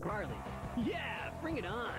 Carly. Yeah, bring it on.